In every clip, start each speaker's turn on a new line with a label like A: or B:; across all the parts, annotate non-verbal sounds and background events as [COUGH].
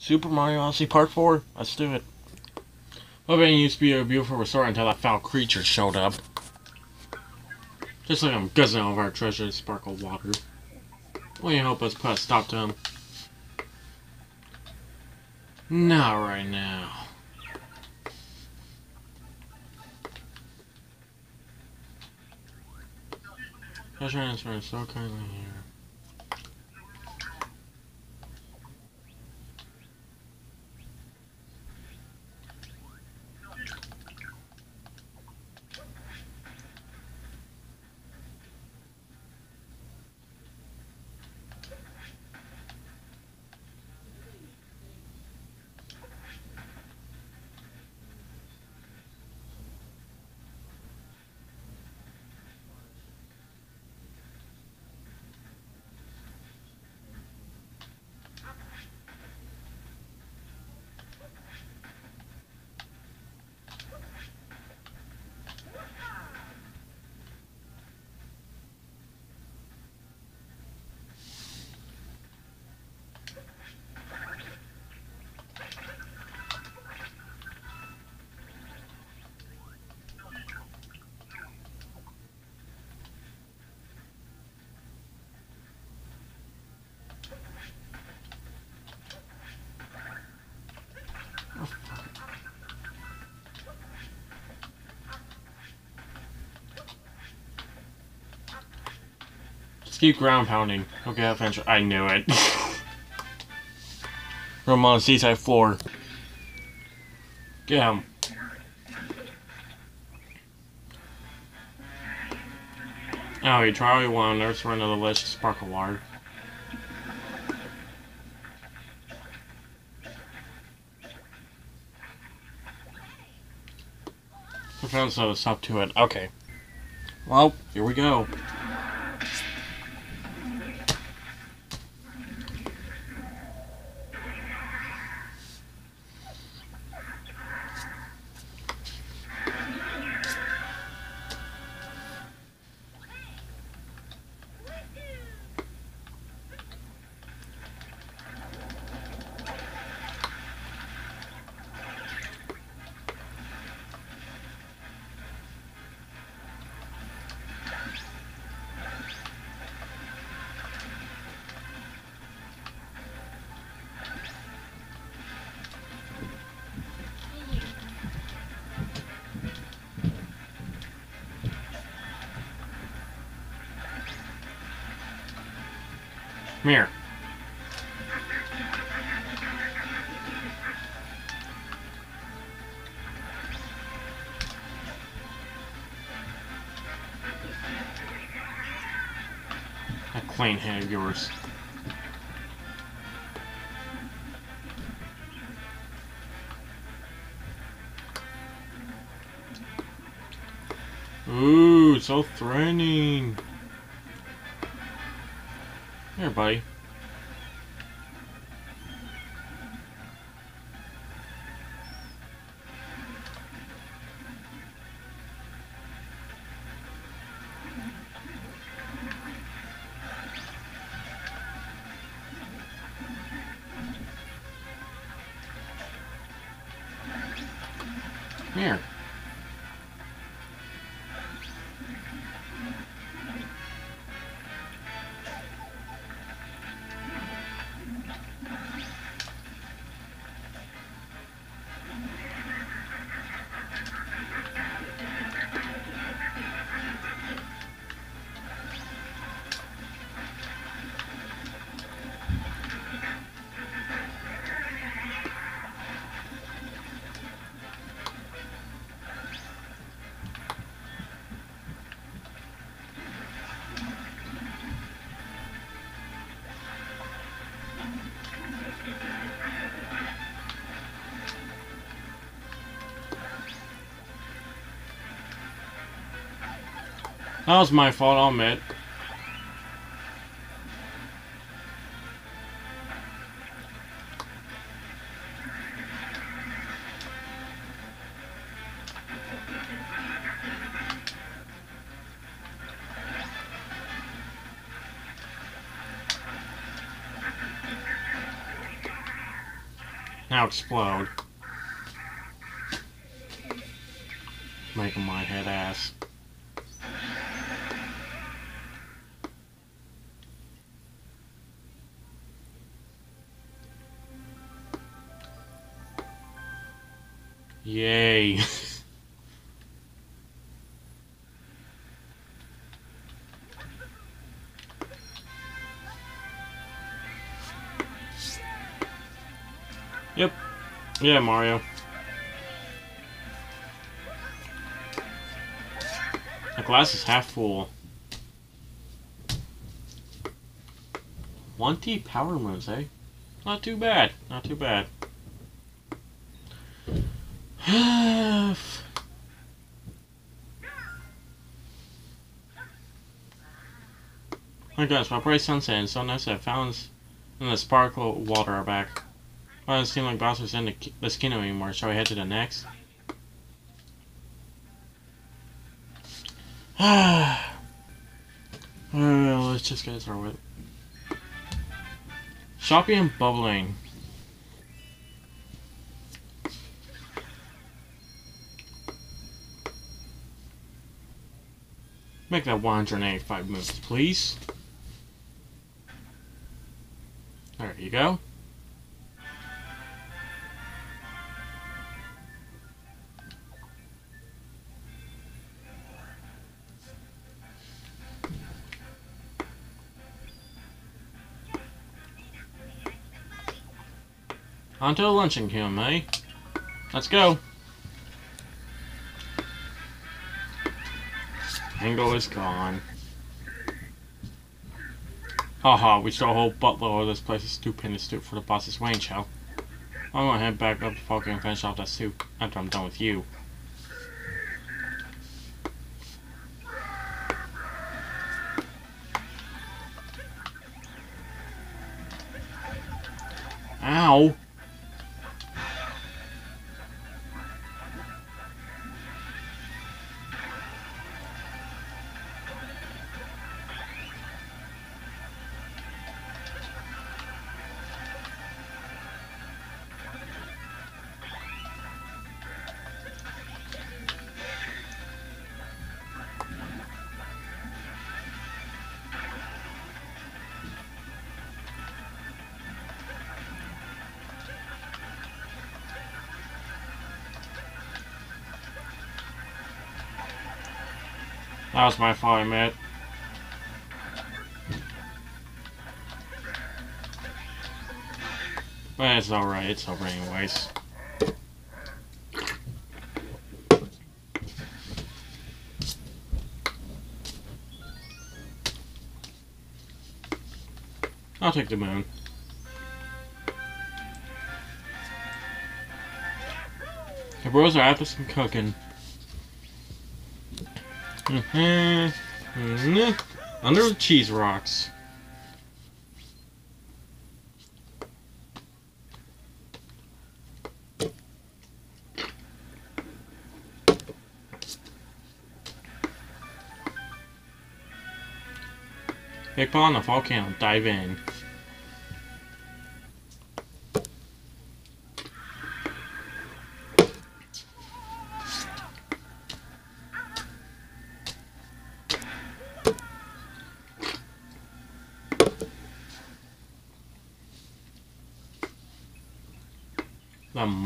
A: Super Mario Odyssey Part 4. Let's do it. Living used to be a beautiful resort until that foul creature showed up. Just like I'm guzzling all of our treasure and sparkle water. Will you help us put a stop to him? Not right now. Treasure answer so kindly here. Keep ground pounding. Okay, eventually. I knew it. [LAUGHS] Room on the seaside floor. Get him. Oh, you try all one. There's one of the list sparkle water. I found some stuff to it. Okay. Well, here we go. Clean hand of yours. Ooh, so threatening. Here, buddy. That was my fault, I'll admit. Now explode. Making my head ass. Yay. [LAUGHS] yep. Yeah, Mario. The glass is half full. 1T power moves, eh? Not too bad. Not too bad. [SIGHS] my gosh, my bright sunset and so nice that fountains and the sparkle water are back. Why doesn't seem like Bowser's in the, this kingdom anymore? Shall we head to the next? well, [SIGHS] uh, let's just get started with it. Shopping and bubbling. Make that 185 moves, please. There you go. Onto a luncheon queue, eh? Let's go. Angle is gone. Haha, we saw a whole buttload of this place is stupendous soup for the boss's Wayne show. I'm gonna head back up to Falcon and finish off that soup after I'm done with you. That was my fault, mate. But eh, it's alright, it's over anyways. I'll take the moon. The bros are after some cooking. Mm hmm Under the cheese rocks. Paw on the volcano. Dive in.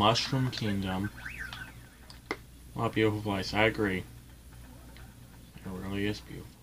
A: Mushroom Kingdom. What a beautiful place. I agree. It really is beautiful.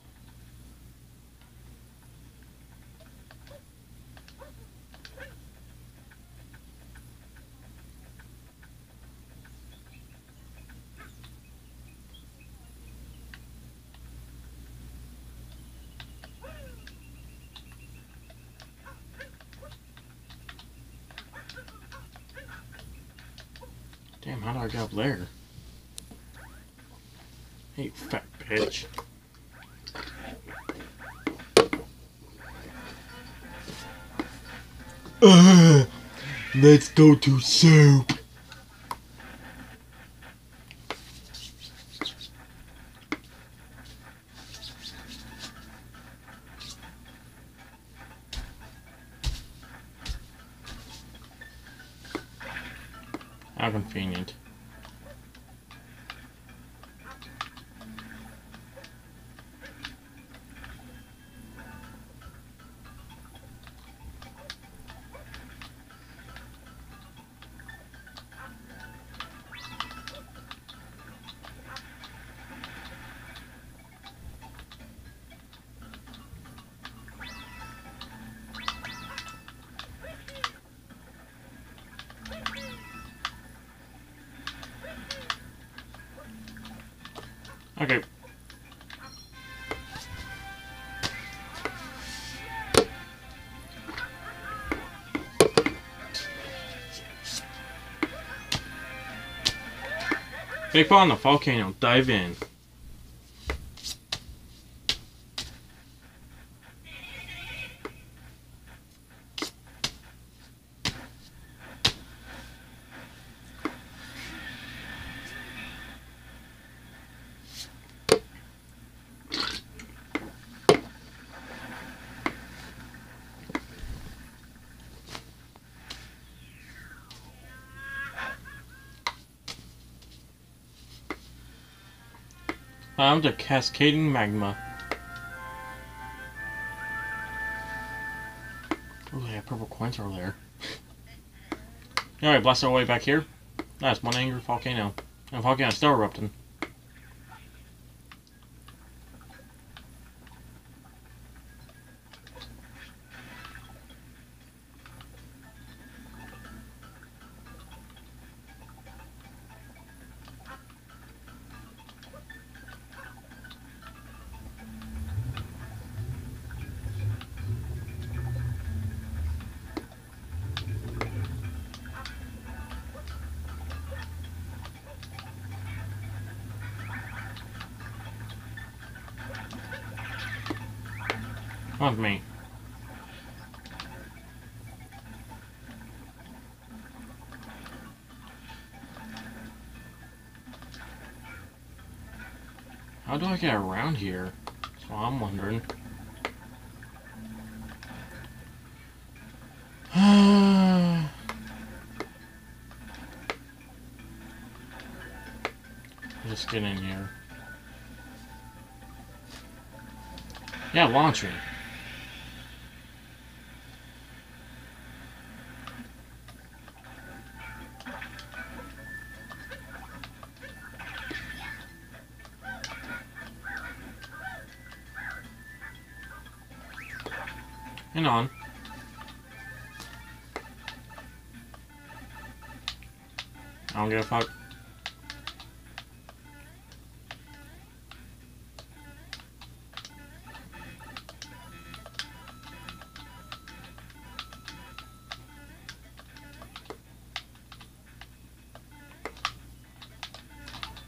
A: Damn, how do I get up there? Hey, fat bitch. Uh, let's go to soup. Okay. Big ball on the volcano, dive in. Found a cascading magma. Oh, they have purple coins there. [LAUGHS] Alright, blast our way back here. That's one angry volcano. And volcano still erupting. Me. How do I get around here? That's what I'm wondering. [SIGHS] Just get in here. Yeah, launching. Hang on. I don't give a fuck.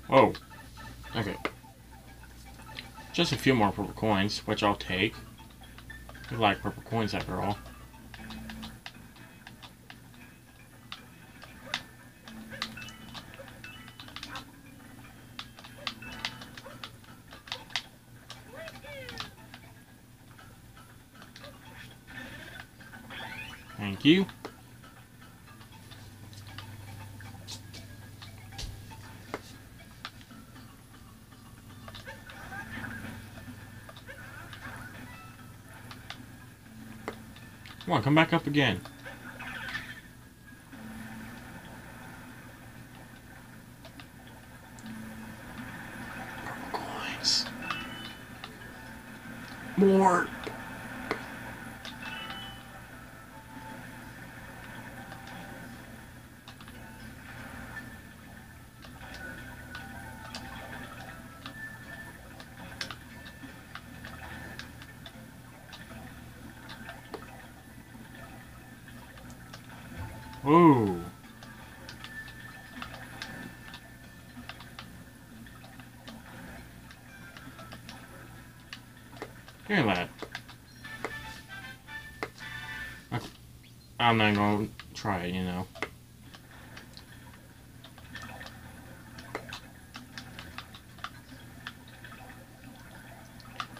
A: Whoa. Okay. Just a few more purple coins, which I'll take. We like purple coins after all. Thank you. Come on, come back up again. I'm not gonna try it, you know.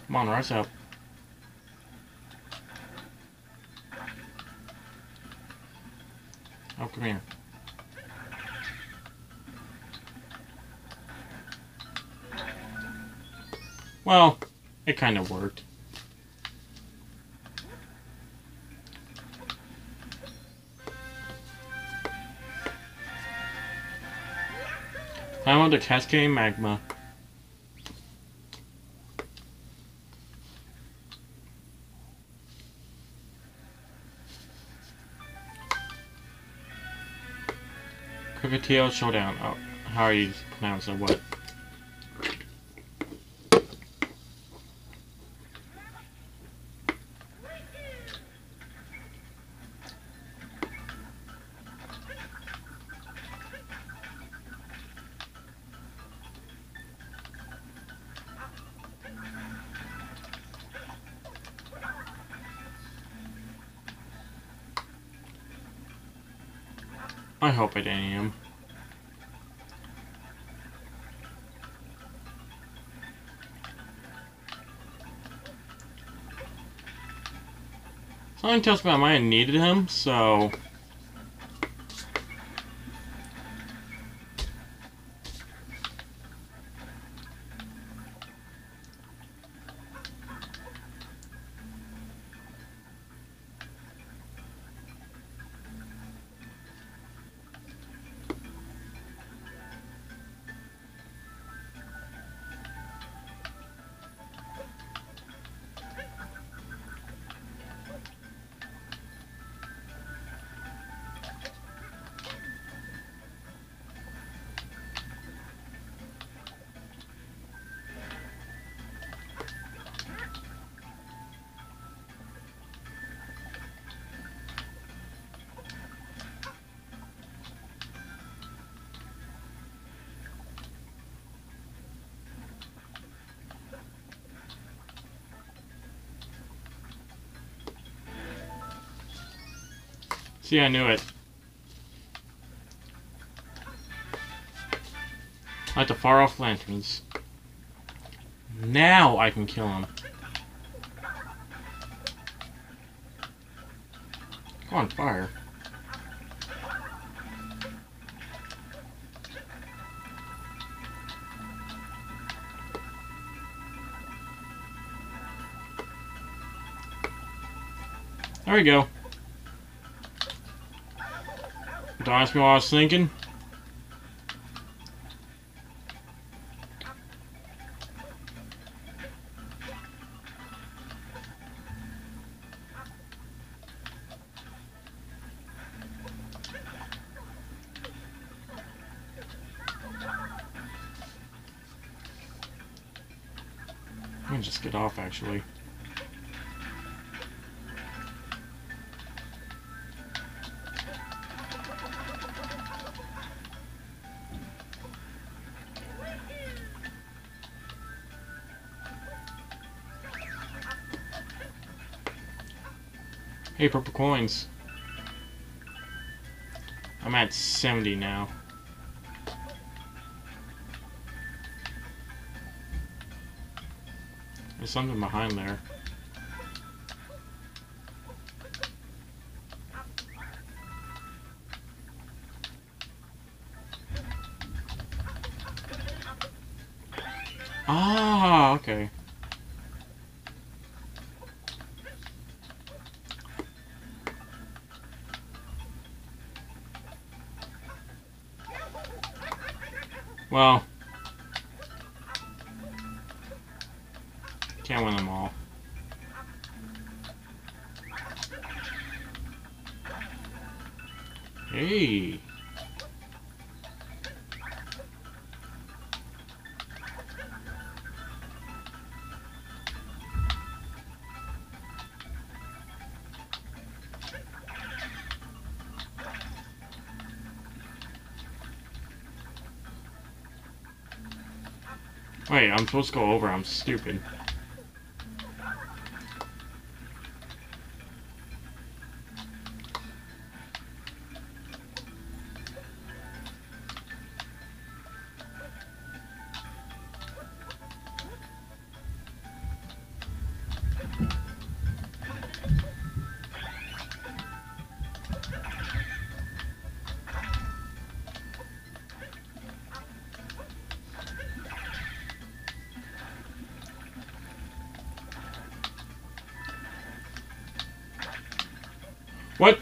A: Come on, rise up. Oh, come here. Well, it kind of worked. Want the cascading magma. Cookatiel Showdown. Oh, how are you pronouncing what? I hope I didn't am. Something tells me I might have needed him, so... See, I knew it. Like the far off lanterns. Now I can kill him. On fire. There we go. Don't ask me what I was thinking. Me just get off, actually. Hey, purple coins. I'm at 70 now. There's something behind there. Well, I'm supposed to go over. I'm stupid. What?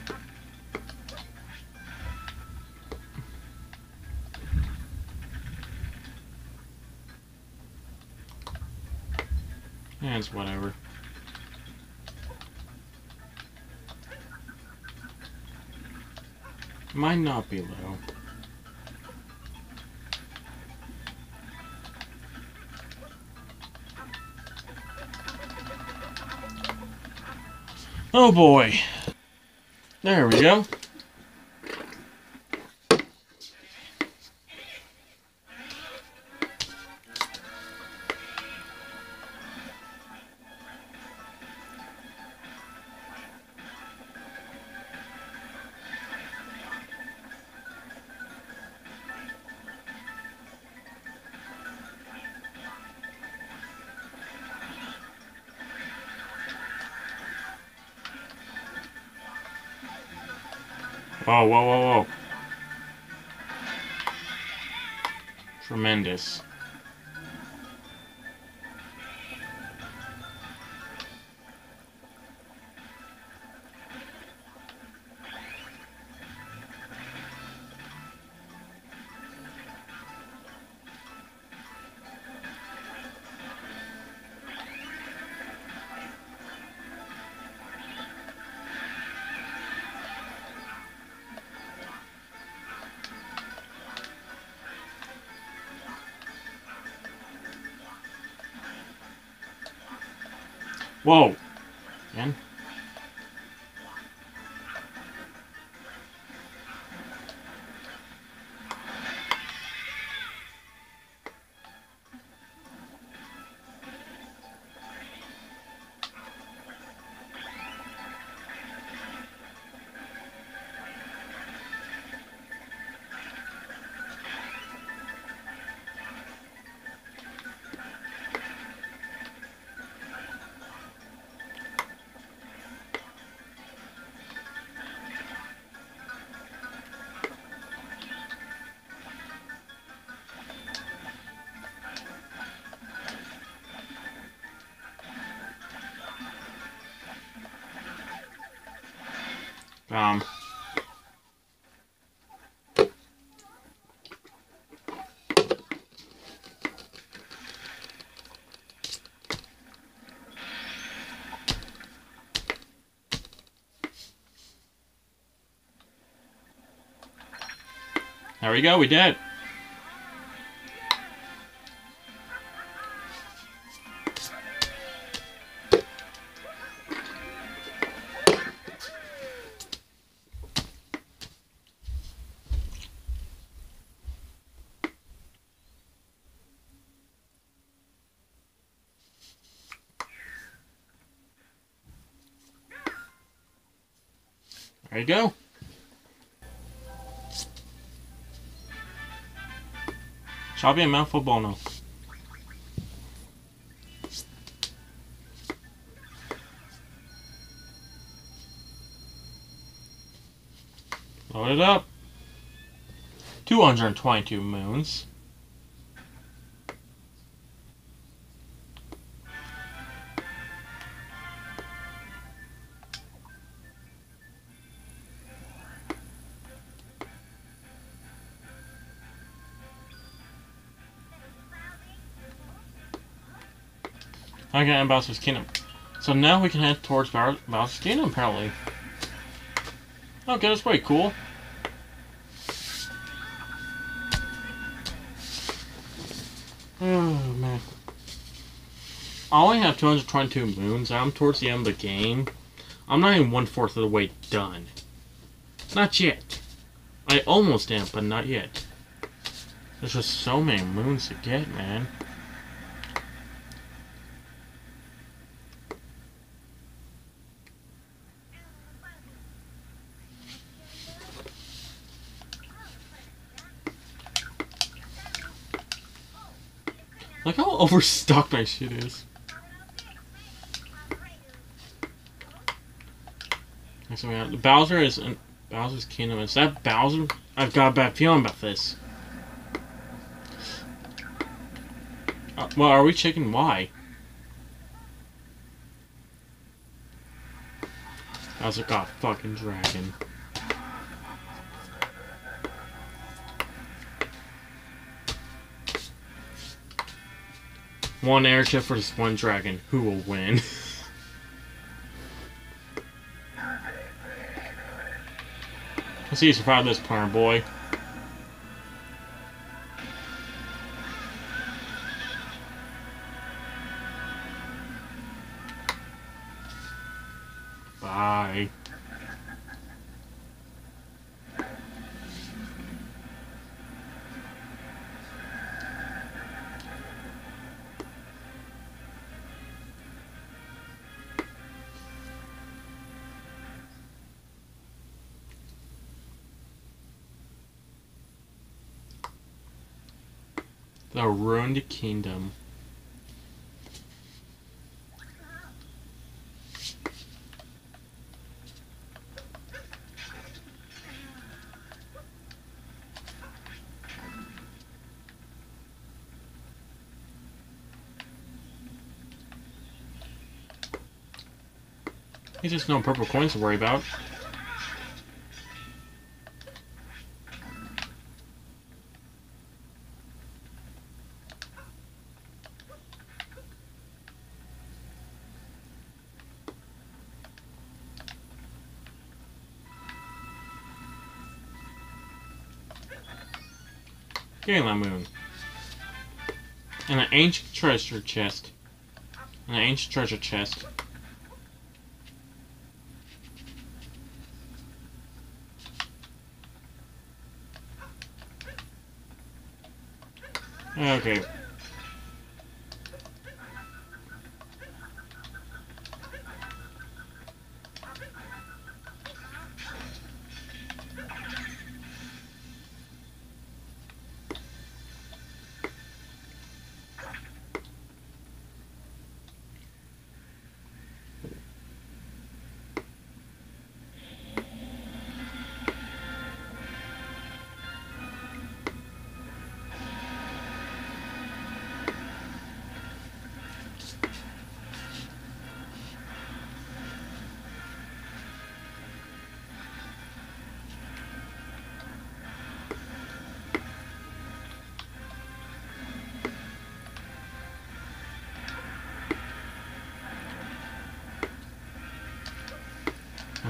A: Yeah, it's whatever. Might not be low. Oh boy. There we go. Whoa, whoa, whoa, whoa. Tremendous. Whoa. Um. There we go, we did. There you go. Shall be a mouthful bono. Load it up. 222 moons. Okay, and Bowser's Kingdom. So now we can head towards Bow- Bowser's Kingdom, apparently. Okay, that's pretty cool. Oh, man. I only have 222 moons. I'm towards the end of the game. I'm not even one-fourth of the way done. Not yet. I almost am, but not yet. There's just so many moons to get, man. Look how overstocked my shit is. So we have Bowser is Bowser's Kingdom. Is that Bowser? I've got a bad feeling about this. Uh, well, are we checking why? Like, oh, fucking dragon. One airship versus one dragon. Who will win? [LAUGHS] Let's see you survive this plan, boy. The ruined kingdom. There's just no purple coins to worry about. Galen Moon. And an ancient treasure chest. An ancient treasure chest. Okay.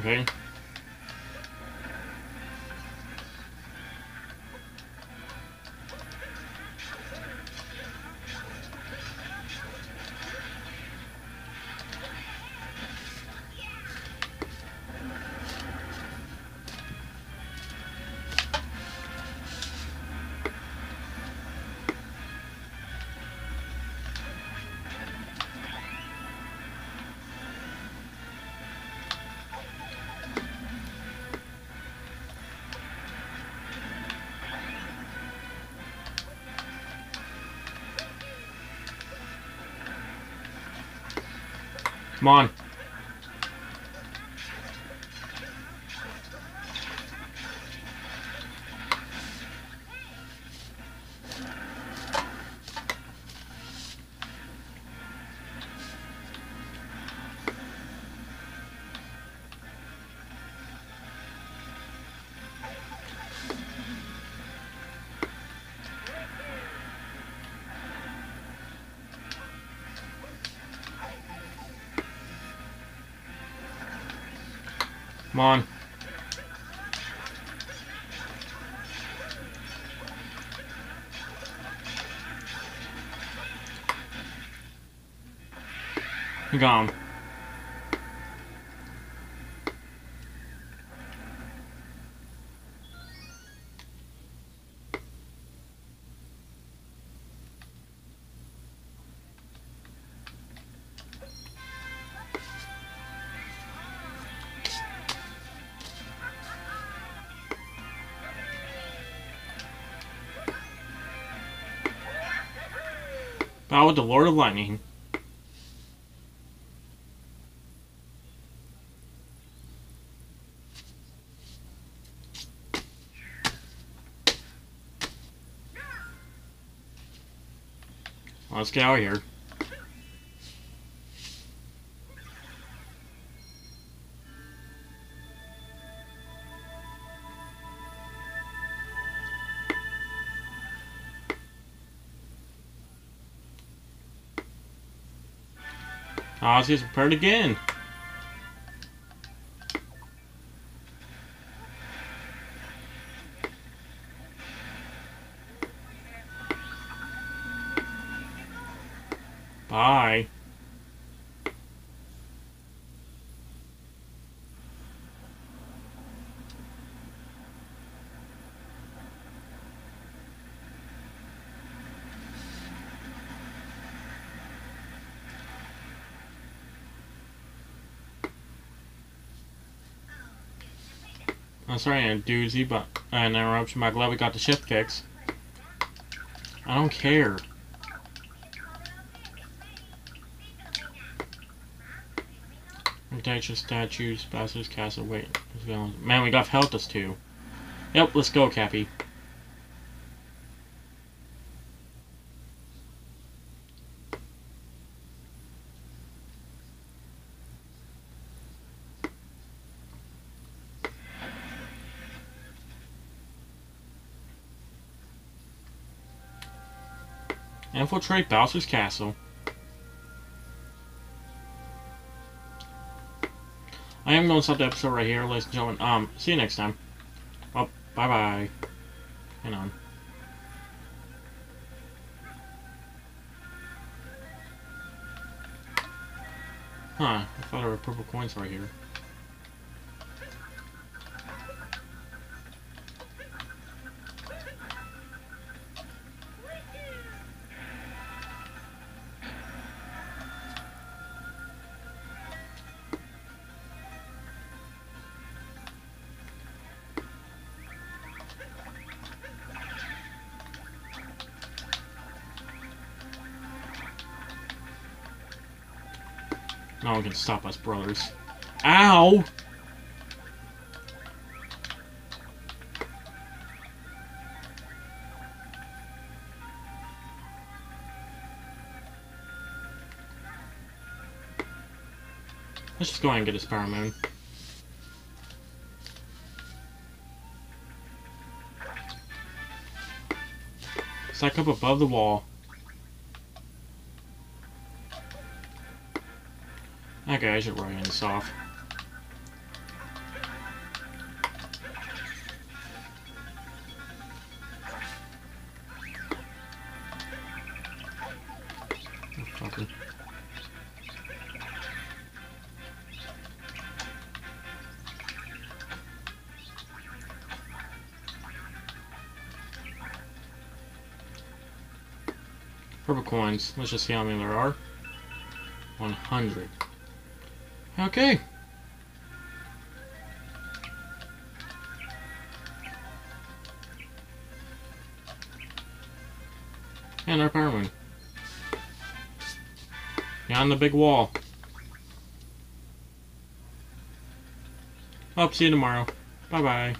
A: Okay. Come on. Come on. Gone. Bow with the Lord of Lightning. Let's get out of here. Ozzy's prepared again. I'm sorry, a doozy, but uh, an interruption. But glad we got the shift fix. I don't care. Architecture, statues, Bastards Castle. Wait, man, we got Heltas too. Yep, let's go, Cappy. Infiltrate Bowser's Castle. I am going to stop the episode right here, ladies and gentlemen. Um, see you next time. Well, bye-bye. Hang on. Huh, I thought there were purple coins right here. One can stop us, brothers. Ow! Let's just go ahead and get a Sparrow Moon. Stack up above the wall. Okay, I should end this off. Purple coins. Let's just see how many there are. 100. Okay. And our power moon. Beyond the big wall. Up, see you tomorrow. Bye-bye.